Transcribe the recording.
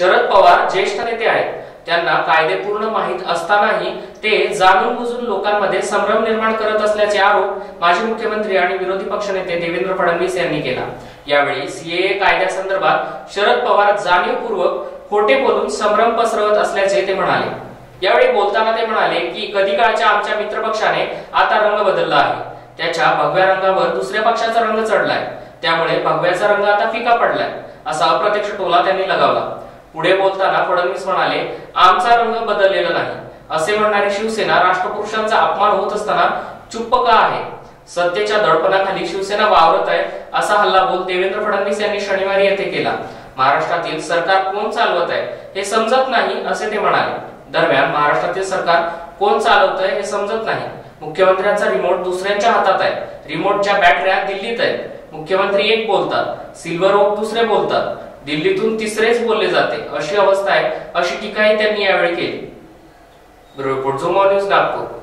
शरद पवार ज्येष्ठ नेते आहेत. त्यांना कायदे पूर्ण माहीत असतानाही ते जाणून बुजून लोकांमध्ये संभ्रम निर्माण करत असल्याचे आरोप माजी मुख्यमंत्री आणि विरोधी पक्षनेते देवेंद्र फडणवीस यांनी केला. यावेळी सीएए कायद्यासंदर्भात शरद पवार जाणीवपूर्वक खोटे बोलून संभ्रम पसरवत असल्याचे ते म्हणाले. यावेळी बोलताना ते म्हणाले की कधी काळच्या आमच्या मित्रपक्षाने आता रंग बदलला आहे. त्याच्या भगव्या रंगावर दुसऱ्या पक्षाचा रंग चढलाय. त्यामुळे भगव्याचा रंग आता फिका पडलाय असा अप्रत्यक्ष टोला त्यांनी लगावला. पुढे बोलताना फडणवीस म्हणाले आमचा रंग बदललेला नाही. असे म्हणणारी शिवसेना राष्ट्रपुरुषांचा अपमान होत असताना चुप्प का आहे? सत्तेच्या दडपणाखाली शिवसेना वावरत आहे असा हल्ला बोल देवेंद्र फडणवीस यांनी शनिवारी येथे केला. महाराष्ट्रातील सरकार कोण चालवत आहे हे समजत नाही असे ते म्हणाले. दरम्यान महाराष्ट्रातील सरकार कोण चालवत आहे हे समजत नाही. मुख्यमंत्र्यांचा रिमोट दुसऱ्यांच्या हातात आहे. रिमोटच्या बॅटऱ्या दिल्लीत आहेत. मुख्यमंत्री एक बोलतात सिल्वर ओक दुसरे बोलतात. दिल्लीतून तिसरेच बोलले जाते. अशी अवस्था आहे. अशी टीकाही त्यांनी यावेळी केली. ब्युरो रिपोर्ट झोमो न्यूज नागपूर.